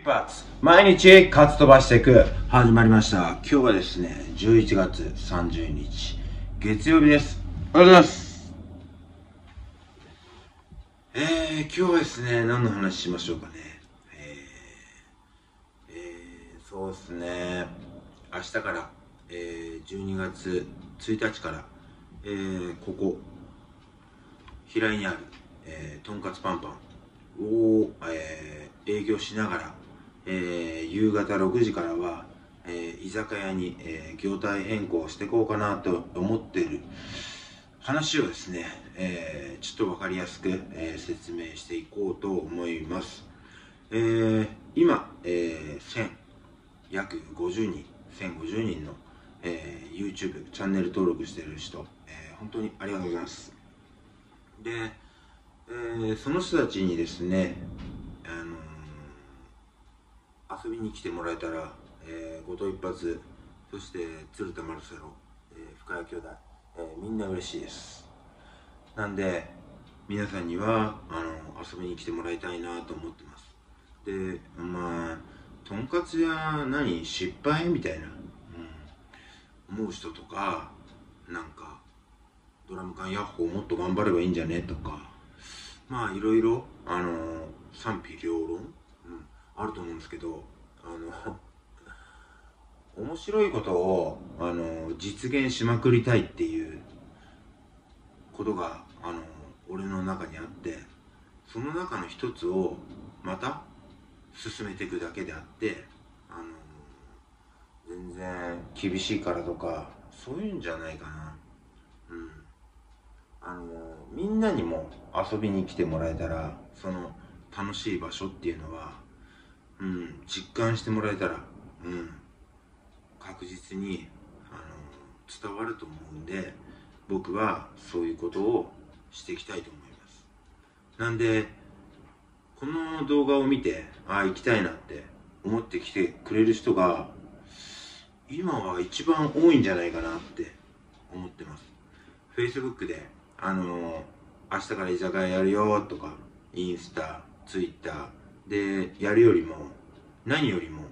一発毎日勝つ飛ばしていく。始まりました。今日はですね11月30日月曜日です。おはようございます。えー、今日はですね何の話しましょうかね。えー、えー、そうですね。明日から、えー、12月1日から、えー、ここ平井にある、えー、とんかつパンパンを、えー営業しながら、えー夕方6時からは、えー居酒屋に、えー業態変更していこうかなと思ってる。話をですね、えーちょっと分かりやすく、えー説明していこうと思います、えー今、えー1000約50人1050人の、えー YouTube チャンネル登録してる人、えー本当にありがとうございます。で、えーその人たちにですね、遊びに来てもらえたら、えー、後藤一発そして鶴田マルセロ、えー深谷兄弟、えーみんな嬉しいです。なんで皆さんにはあの遊びに来てもらいたいなと思ってます。でまあとんかつ屋何？失敗？みたいな、うん、思う人とかなんかドラム缶ヤッホーもっと頑張ればいいんじゃね？とか。まあいろいろあの賛否両論、あると思うんですけどあの面白いことをあの実現しまくりたいっていうことがあの俺の中にあってその中の一つをまた進めていくだけであってあの全然厳しいからとかそういうんじゃないかな。うん。あのみんなにも遊びに来てもらえたらその楽しい場所っていうのは、うん、実感してもらえたら、うん、確実にあの伝わると思うんで僕はそういうことをしていきたいと思います。なんでこの動画を見てああ行きたいなって思ってきてくれる人が今は一番多いんじゃないかなって思ってます。Facebook であの明日から居酒屋やるよとかインスタ Twitter でやるよりも何よりも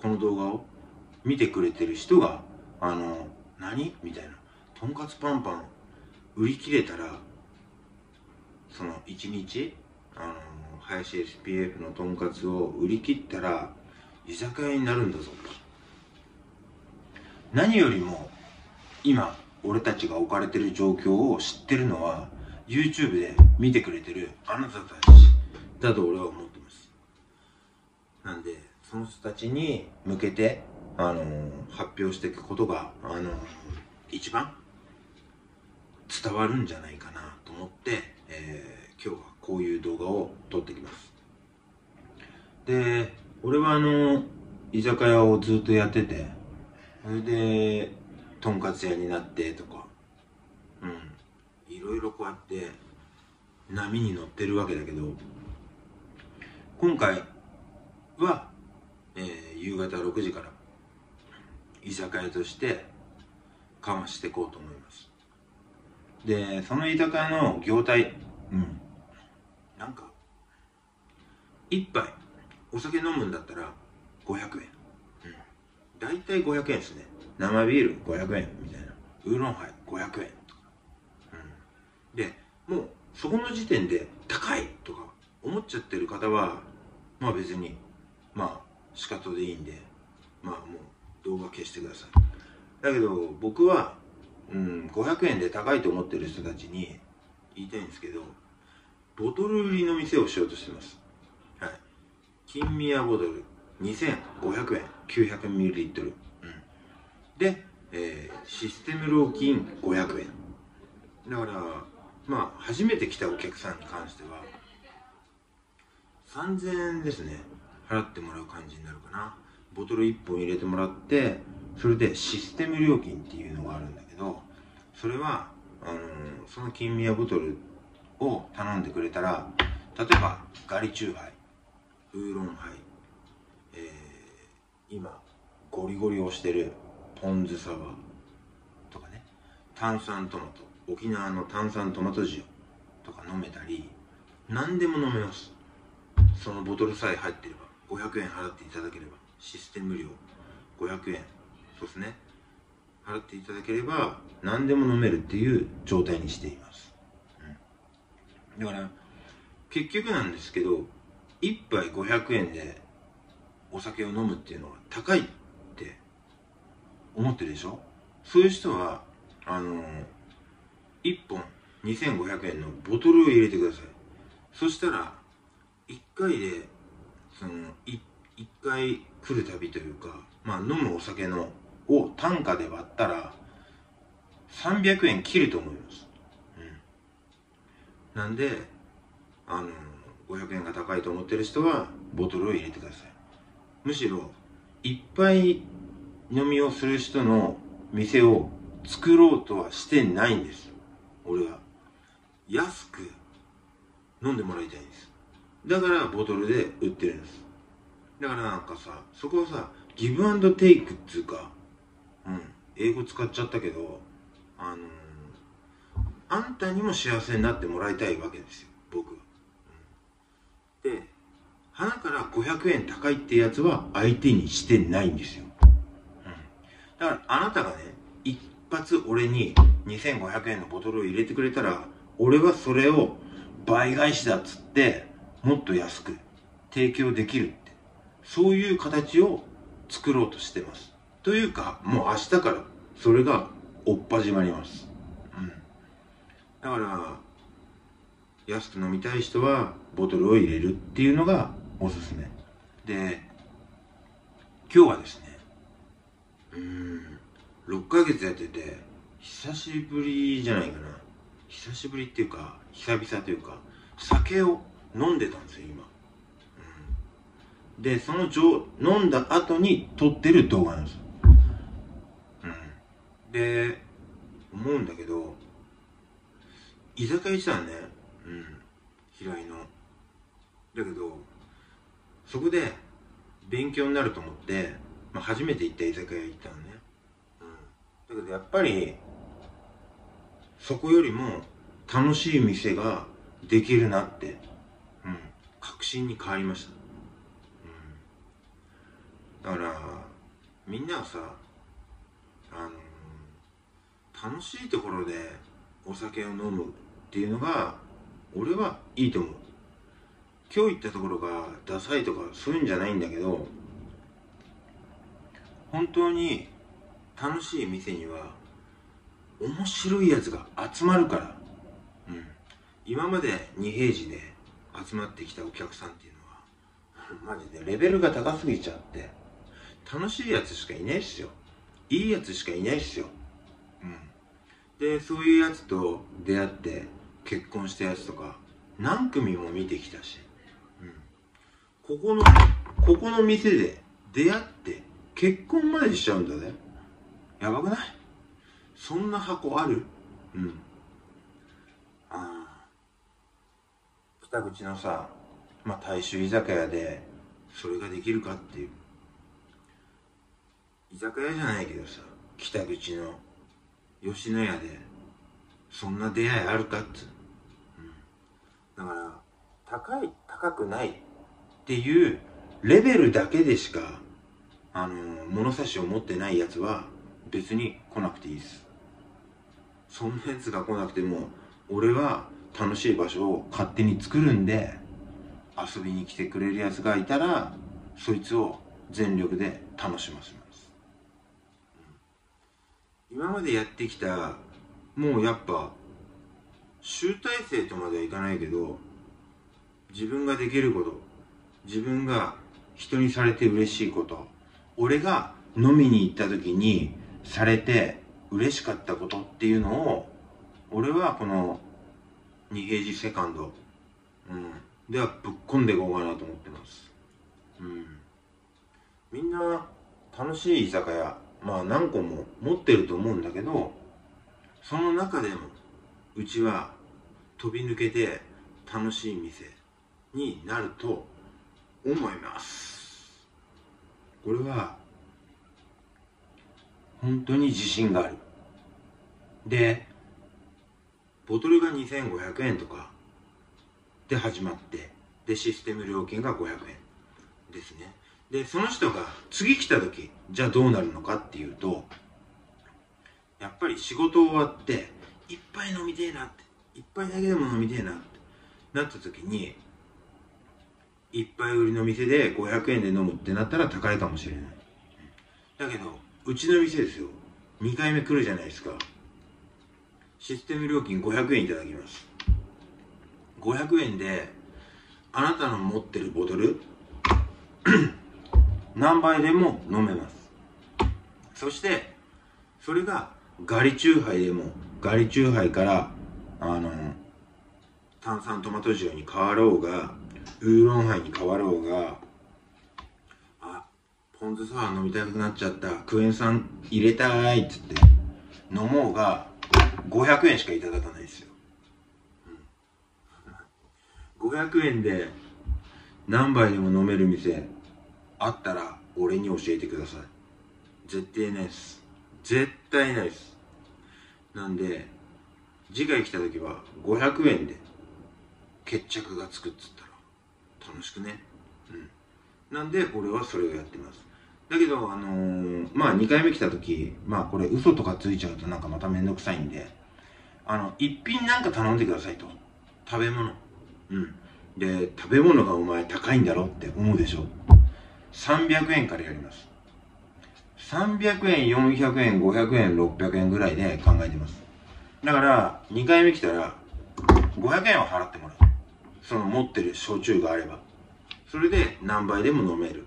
この動画を見てくれてる人があの何？みたいな。とんかつパンパン売り切れたらその1日あの林 SPF のとんかつを売り切ったら居酒屋になるんだぞと。何よりも今俺たちが置かれてる状況を知ってるのは YouTube で見てくれてるあなたたちだと俺は思ってますなんでその人たちに向けて、あの発表していくことが、あの一番伝わるんじゃないかなと思って、えー今日はこういう動画を撮ってきます。で俺はあの居酒屋をずっとやっててそれでとんかつ屋になってとかうんいろいろこうやって波に乗ってるわけだけど今回は、えー夕方6時から居酒屋としてかましていこうと思います。でその居酒屋の業態うん。なんか一杯お酒飲むんだったら500円。うん。大体500円ですね。生ビール500円みたいな。ウーロンハイ500円。とか、うん、でもうそこの時点で高いとか思っちゃってる方はまあ別に仕方でいいんで。まあもう動画消してください。だけど僕は、うん、500円で高いと思ってる人たちに言いたいんですけどボトル売りの店をしようとしてます。はい。金宮ボトル2500円。900ml、うん、で、えーシステム料金500円。だからまあ初めて来たお客さんに関しては3000円ですね。払ってもらう感じになるかな。ボトル1本入れてもらってそれでシステム料金っていうのがあるんだけどそれはあのその金宮ボトルを頼んでくれたら例えばガリチューハイウーロンハイ、えー今ゴリゴリをしてるポン酢サワーとかね炭酸トマト沖縄の炭酸トマト塩とか飲めたり何でも飲めます。そのボトルさえ入ってれば。500円払っていただければシステム料500円そうですね。払っていただければ何でも飲めるっていう状態にしています、うん、だから結局なんですけど1杯500円でお酒を飲むっていうのは高いって思ってるでしょ？そういう人はあの、1本2500円のボトルを入れてください。そしたら1回でその 1, 回来るたびというかまあ飲むお酒のを単価で割ったら300円切ると思います、うん、なんであの500円が高いと思ってる人はボトルを入れてください。むしろいっぱい飲みをする人の店を作ろうとはしてないんです。俺は。安く飲んでもらいたいんです。だからボトルで売ってるんです。だからなんかさそこはさギブアンドテイクっつうかうん英語使っちゃったけどあのー、あんたにも幸せになってもらいたいわけですよ僕は、うん、で花から500円高いってやつは相手にしてないんですよ、うん、だからあなたがね一発俺に2500円のボトルを入れてくれたら俺はそれを倍返しだっつってもっと安く提供できるってそういう形を作ろうとしてます。というかもう明日からそれが追っ始まります。うん。だから安く飲みたい人はボトルを入れるっていうのがおすすめ。で今日はですねうん6ヶ月やってて久しぶりじゃないかな。久しぶりっていうか久々というか酒を飲んでたんですよ今、うん、でその飲んだ後に撮ってる動画なんですよ、うん、で思うんだけど居酒屋行ってたんね。うん。平井の。だけどそこで勉強になると思って、まあ、初めて行った居酒屋行ったのね、うん、だけどやっぱりそこよりも楽しい店ができるなって、確信に変わりました、うん、だからみんなはさあの楽しいところでお酒を飲むっていうのが俺はいいと思う。今日行ったところがダサいとかそういうんじゃないんだけど本当に楽しい店には面白いやつが集まるから、うん、今まで二平時で集まってきたお客さんっていうのは マジでレベルが高すぎちゃって。楽しいやつしかいないっすよ。いいやつしかいないっすよ、うん、でそういうやつと出会って結婚したやつとか何組も見てきたし。うん。ここの、ここの店で出会って結婚までしちゃうんだね。やばくない？そんな箱ある？うん。ああ。北口のさ、まあ大衆居酒屋でそれができるかっていう。居酒屋じゃないけどさ、北口の吉野家でそんな出会いあるかっつう。ん。だから、高い、高くないっていうレベルだけでしか、あの物差しを持ってないやつは別に来なくていいです。そんなやつが来なくても、俺は楽しい場所を勝手に作るんで、遊びに来てくれるやつがいたら、そいつを全力で楽しませます。今までやってきた、もうやっぱ、集大成とまではいかないけど、自分ができること、自分が人にされて嬉しいこと俺が飲みに行った時にされて嬉しかったことっていうのを俺はこの二平寺セカンド、うん、ではぶっ込んでいこうかなと思ってます、うん、みんな楽しい居酒屋まあ何個も持ってると思うんだけどその中でもうちは飛び抜けて楽しい店になると思います。これは本当に自信がある。でボトルが2500円とか。で始まって。でシステム料金が500円。ですね。でその人が次来た時じゃあどうなるのかっていうとやっぱり仕事終わっていっぱい飲みてえなって一杯だけでも飲みてえなってなった時に一杯売りの店で500円で飲むってなったら高いかもしれない。だけどうちの店ですよ。2回目来るじゃないですか。システム料金500円いただきます。500円であなたの持ってるボトル 何杯でも飲めます。そしてそれがガリチューハイでもガリチューハイからあの炭酸トマト塩に変わろうがウーロンハイに変わろうがあポン酢サワー飲みたくなっちゃったクエン酸入れたいっつって飲もうが500円しかいただかないですよ、500円で何杯でも飲める店あったら俺に教えてください。絶対ないです。絶対ないです。なんで次回来た時は500円で決着がつくっつったら楽しくね。うん。なんで俺はそれをやってます。だけどあのー、まあ2回目来た時まあこれ嘘とかついちゃうとなんかまためんどくさいんで。あの一品なんか頼んでくださいと。食べ物。うん。で食べ物がお前高いんだろって思うでしょ。300円からやります。300円400円500円600円ぐらいで考えてます。だから2回目来たら500円は払ってもらう。その持ってる焼酎があれば。それで何杯でも飲める。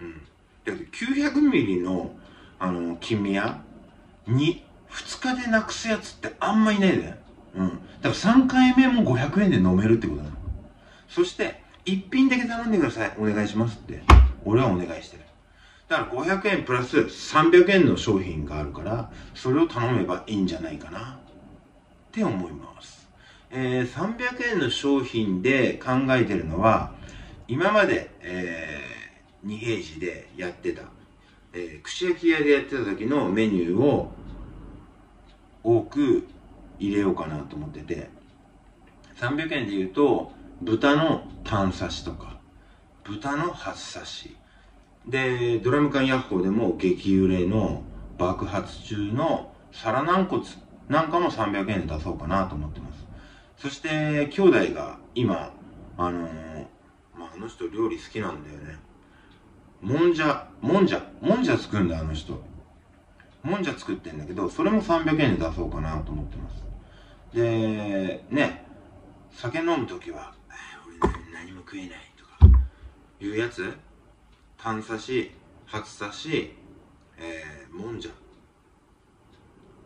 うん。だけど900ミリのあの金宮に2日でなくすやつってあんまいないで。うん。だから3回目も500円で飲めるってことなの。そして1品だけ頼んでください。お願いしますって。俺はお願いしてる。だから500円プラス300円の商品があるからそれを頼めばいいんじゃないかな。って思います。えー、300円の商品で考えてるのは今まで、えー、二平寺でやってた、えー、串焼き屋でやってた時のメニューを多く入れようかなと思ってて。300円で言うと豚のタン刺しとか。豚の初刺し。でドラム缶ヤッホーでも激売れの爆発中の皿軟骨なんかも300円で出そうかなと思ってます。そして兄弟が今あのー、まあ、あの人料理好きなんだよね。もんじゃもんじゃもんじゃ作るんだあの人。もんじゃ作ってんだけどそれも300円で出そうかなと思ってます。でね酒飲む時は「俺何も食えない」とかいうやつ？半刺し初刺しえー、もんじゃ。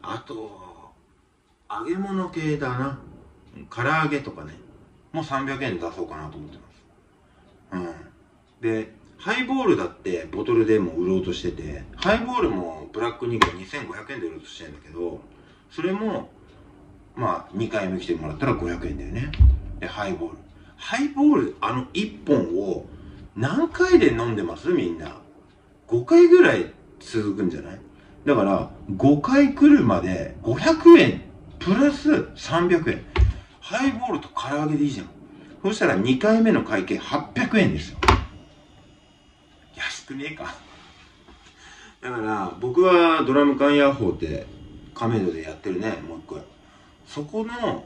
あと揚げ物系だな。唐揚げとかね。もう300円で出そうかなと思ってます。うん。でハイボールだってボトルでも売ろうとしててハイボールもブラックニック2500円で売ろうとしてるんだけどそれもまあ2回目来てもらったら500円だよね。でハイボール。ハイボールあの1本を何回で飲んでます？みんな。5回ぐらい続くんじゃない？だから5回来るまで500円プラス300円。ハイボールと唐揚げでいいじゃん。そしたら2回目の会計800円ですよ。くねえか。だから僕はドラム缶ヤッホーって亀戸でやってるねもう一個そこの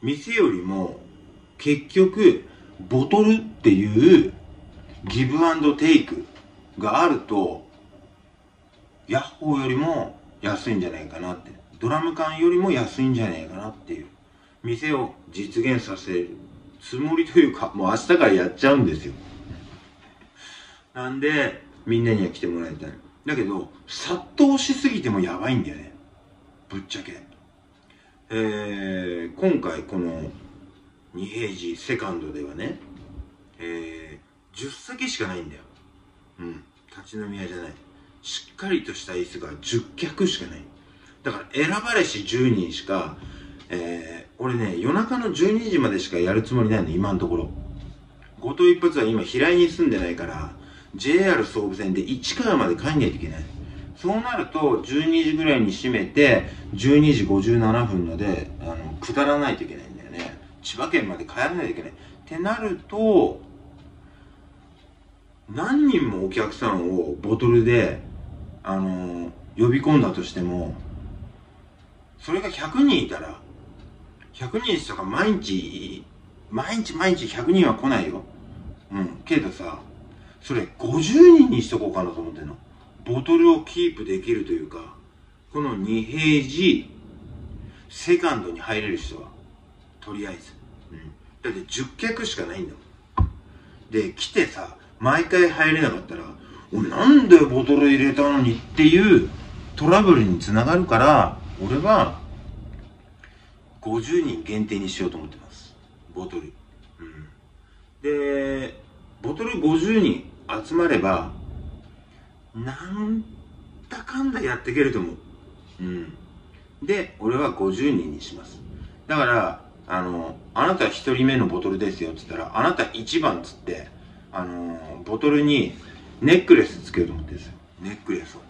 店よりも結局ボトルっていうギブアンドテイクがあるとヤッホーよりも安いんじゃないかなって。ドラム缶よりも安いんじゃないかなっていう。店を実現させるつもりというかもう明日からやっちゃうんですよ。なんでみんなには来てもらいたい。だけど殺到しすぎてもやばいんだよね。ぶっちゃけ。えー、今回この二平寺セカンドではねえー、10席しかないんだよ。うん。立ち飲み屋じゃない。しっかりとした椅子が10脚しかない。だから選ばれし10人しかえー、俺ね夜中の12時までしかやるつもりないの今のところ。後藤一発は今平井に住んでないから JR 総武線で市川まで帰んないといけないそうなると12時ぐらいに閉めて12時57分まであの下らないといけないんだよね千葉県まで帰らないといけないってなると何人もお客さんをボトルで、あのー、呼び込んだとしても、それが100人いたら、100人とか毎日、毎日毎日100人は来ないよ。うん。けどさ、それ50人にしとこうかなと思ってんの。ボトルをキープできるというか、この2平時、セカンドに入れる人は、とりあえず。うん。だって10客しかないんだもん。で、来てさ、毎回入れなかったら、おなんでボトル入れたのにっていうトラブルにつながるから、俺は、50人限定にしようと思ってます。ボトル。うん。で、ボトル50人集まれば、なんだかんだやっていけると思う。うん。で、俺は50人にします。だから、あの、あなた1人目のボトルですよって言ったら、あなた1番っつって、あの、ボトルにネックレスつけようと思ってんですよ。ネックレスを。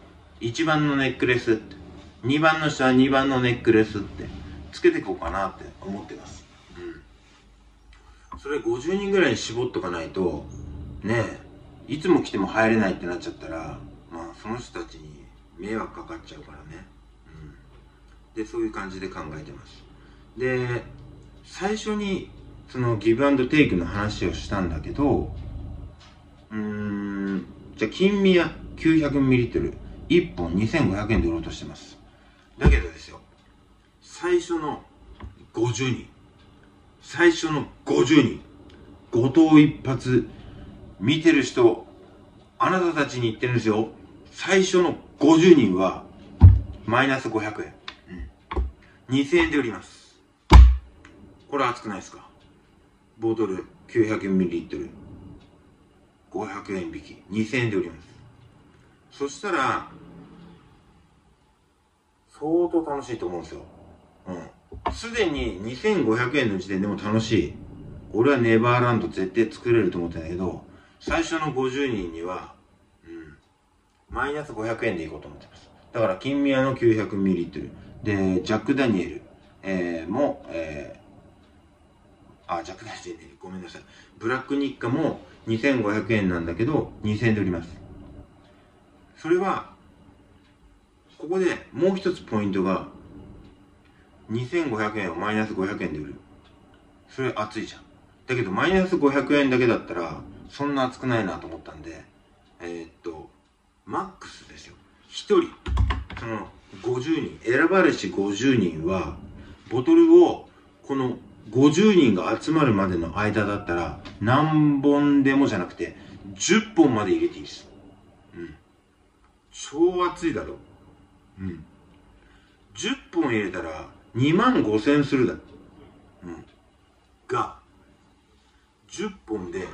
1番のネックレスって。2番の人は2番のネックレスって。つけていこうかなって思ってます。うん。それ50人ぐらいに絞っとかないと、ねえ、いつも来ても入れないってなっちゃったら、まあその人たちに迷惑かかっちゃうからね。うん。で、そういう感じで考えてます。で、最初にそのギブアンドテイクの話をしたんだけど、うーん、じゃあ金宮 900ml、1本2500円で売ろうとしてます。だけどですよ、最初の50人、最初の50人、後藤一発、見てる人、あなたたちに言ってるんですよ。最初の50人は、マイナス500円。うん。2000円で売ります。これ熱くないですか？ボトル 900ml。500円引き。2000円で売ります。そしたら、相当楽しいと思うんですよ。うん。すでに2500円の時点でも楽しい。俺はネバーランド絶対作れると思ってんだけど、最初の50人には、うん、マイナス500円でいこうと思ってます。だから、金宮の 900ml。で、ジャック・ダニエル、えー、も、えー、あ、ジャック・ダニエル、ごめんなさい。ブラックニッカも2500円なんだけど、2000円で売ります。それは、ここでもう一つポイントが、2500円をマイナス500円で売る。それ熱いじゃん。だけど、マイナス500円だけだったら、そんな熱くないなと思ったんで、えー、っと、マックスですよ。1人、その50人、選ばれし50人は、ボトルを、この50人が集まるまでの間だったら、何本でもじゃなくて、10本まで入れていいです。うん。超熱いだろ。うん。10本入れたら、2万5千するだ。うん。が、10本で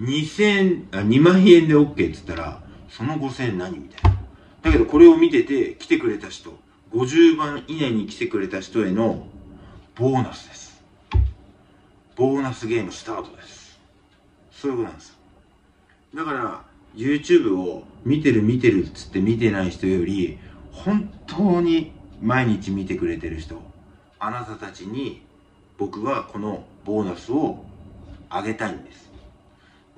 2000あ、2万円で OK って言ったら、その5000円何みたいな。だけどこれを見てて来てくれた人、50番以内に来てくれた人へのボーナスです。ボーナスゲームスタートです。そういうことなんです。だから、YouTube を見てる見てるっつって見てない人より、本当に毎日見てくれてる人、あなたたちに僕はこのボーナスをあげたいんです。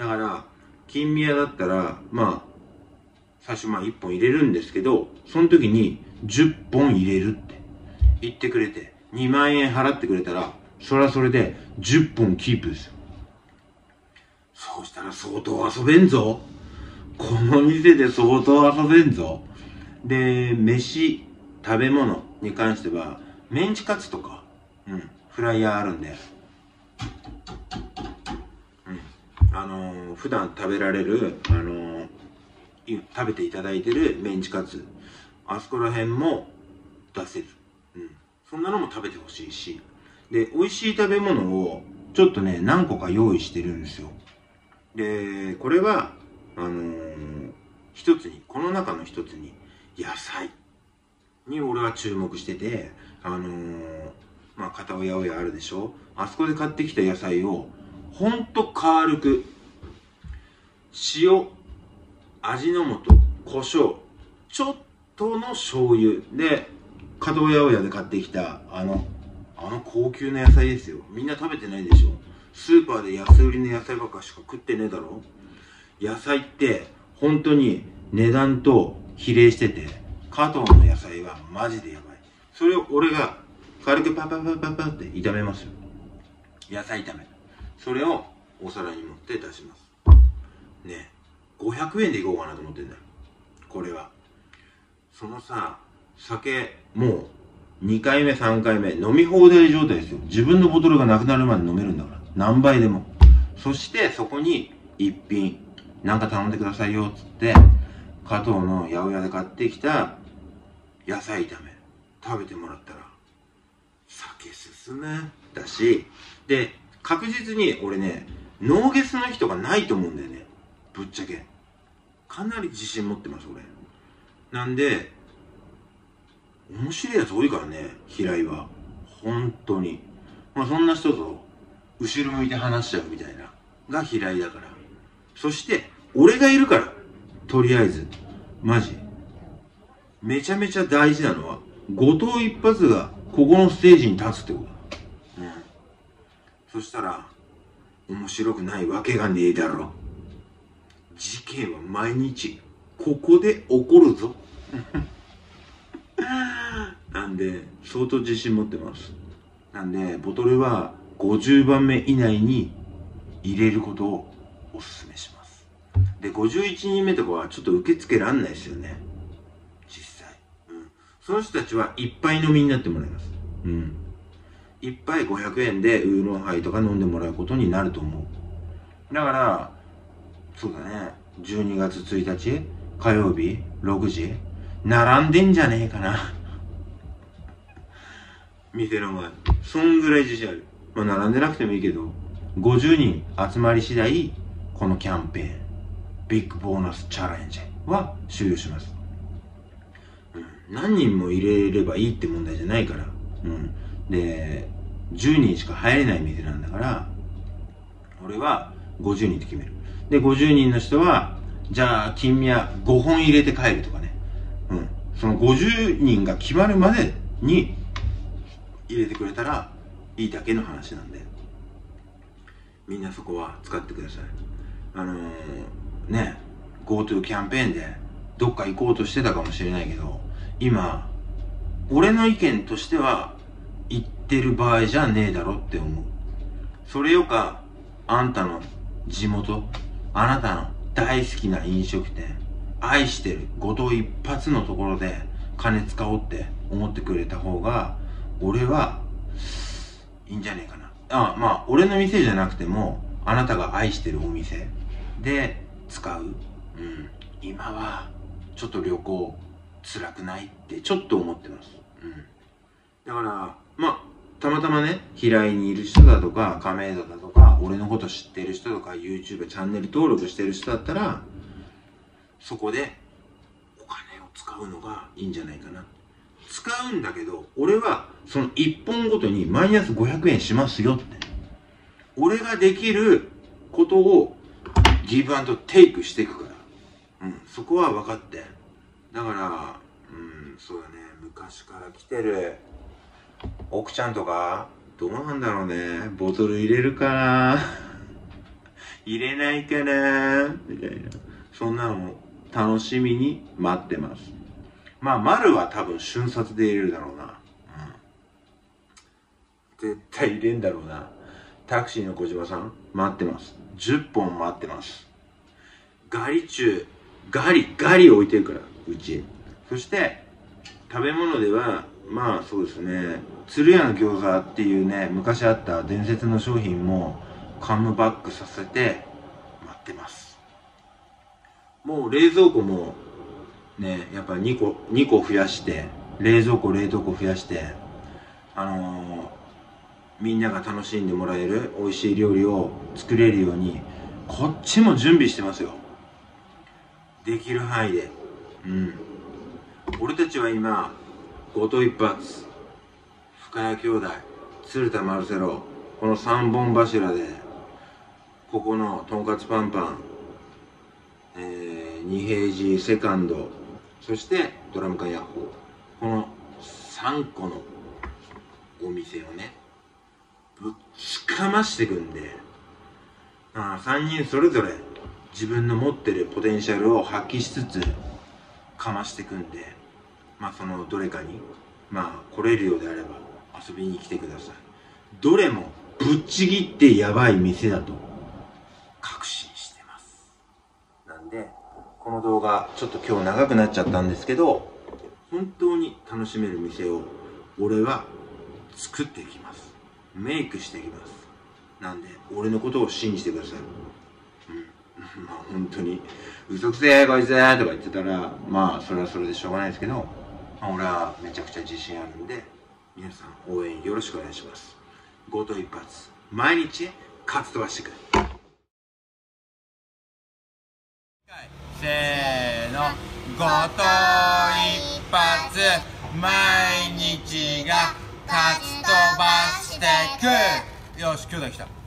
だから、金宮だったら、まあ、最初まあ1本入れるんですけど、その時に10本入れるって言ってくれて、2万円払ってくれたら、それはそれで10本キープですよ。そうしたら相当遊べんぞ。この店で相当遊べんぞ。で、飯、食べ物に関しては、メンチカツとか、うん、フライヤーあるんで、あのー、普段食べられる、あの、食べていただいてるメンチカツ、あそこら辺も出せる。うん。そんなのも食べてほしいし。で、美味しい食べ物をちょっとね、何個か用意してるんですよ。で、これは、あのー、一つに、この中の一つに、野菜に俺は注目してて、あのー、まあ、片親親あるでしょ？あそこで買ってきた野菜をほんと軽く、塩、味の素、胡椒、ちょっとの醤油で、角屋で買ってきた、あの、あの高級な野菜ですよ。みんな食べてないでしょ。スーパーで安売りの野菜ばっかしか食ってねえだろ。野菜って本当に値段と比例してて加藤の野菜はマジでやばいそれを俺が軽くパパパパパって炒めますよ野菜炒めそれをお皿に盛って出します。ね500円でいこうかなと思ってんだよ。これは。そのさ酒もう2回目3回目飲み放題状態ですよ。自分のボトルがなくなるまで飲めるんだから。何倍でも。そしてそこに一品なんか頼んでくださいよっつって加藤の八百屋で買ってきた野菜炒め。食べてもらったら酒進む。だし。で確実に俺ねノーゲスの人がないと思うんだよね。ぶっちゃけ。かなり自信持ってます俺。なんで面白いやつ多いからね平井は。本当に。まあそんな人と後ろ向いて話しちゃうみたいなが平井だから。そして俺がいるからとりあえず。マジ。めちゃめちゃ大事なのは後藤一発がここのステージに立つってこと。だそしたら面白くないわけがねえだろ。事件は毎日ここで起こるぞ。なんで相当自信持ってます。なんでボトルは50番目以内に入れることをおすすめします。で51人目とかはちょっと受け付けらんないですよね。実際、うん、その人たちはいっぱい飲みになってもらいます。うん。いっぱい500円でウーロンハイとか飲んでもらうことになると思う。だからそうだね。12月1日火曜日6時並んでんじゃねえかな。店の前そんぐらい自信ある。まあ並んでなくてもいいけど50人集まり次第このキャンペーンビッグボーナスチャレンジは終了します、うん、何人も入れればいいって問題じゃないから、うん、で10人しか入れない店なんだから俺は50人って決める。で50人の人はじゃあ金宮5本入れて帰るとかね。うん。その50人が決まるまでに入れてくれたらいいだけの話なんで。みんなそこは使ってください。あのー、ね GoTo キャンペーンでどっか行こうとしてたかもしれないけど今俺の意見としてはってる場合じゃねえだろって思う。それよかあんたの地元あなたの大好きな飲食店愛してる後藤一発のところで金使おうって思ってくれた方が俺はいいんじゃねえかな。あまあ俺の店じゃなくてもあなたが愛してるお店で使う、うん、今はちょっと旅行辛くないってちょっと思ってます、うん、だからまあたまたまね平井にいる人だとか亀戸だとか俺のこと知ってる人とか YouTube チャンネル登録してる人だったらそこでお金を使うのがいいんじゃないかな。使うんだけど俺はその1本ごとにマイナス500円しますよって。俺ができることをギブアンドテイクしていくから。うんそこは分かって。だからうんそうだね。昔から来てる奥ちゃんとかどうなんだろうね。ボトル入れるかな。入れないかな。みたいな。そんなのも楽しみに待ってます。まあ丸は多分瞬殺で入れるだろうな。うん。絶対入れんだろうな。タクシーの小島さん待ってます。10本待ってます。ガリ中ガリガリ置いてるからうちそして食べ物ではまあそうですね。鶴屋の餃子っていうね昔あった伝説の商品もカムバックさせて待ってます。もう冷蔵庫もねやっぱ2個2個増やして冷蔵庫冷凍庫増やしてあのーみんなが楽しんでもらえる美味しい料理を作れるようにこっちも準備してますよ。できる範囲で。うん。俺たちは今後藤一発。深谷兄弟鶴田マルセロこの3本柱でここのとんかつパンパン、えー、二平寺セカンドそしてドラム缶ヤッホー。この3個のお店をねぶっちかましていくんで、あ3人それぞれ自分の持ってるポテンシャルを発揮しつつかましていくんでまあそのどれかにまあ来れるようであれば遊びに来てください。どれもぶっちぎってやばい店だと確信してます。なんでこの動画ちょっと今日長くなっちゃったんですけど本当に楽しめる店を俺は作っていきます。メイクしていきます。なんで俺のことを信じてください。うん。まあ本当に嘘くせえこいつとか言ってたらまあそれはそれでしょうがないですけど、俺はめちゃくちゃ自信あるんで皆さん応援よろしくお願いします。強盗一発。毎日勝つ飛ばしてくれせーの。強盗一発。毎日が勝つ飛ばしてく。よし兄弟来た。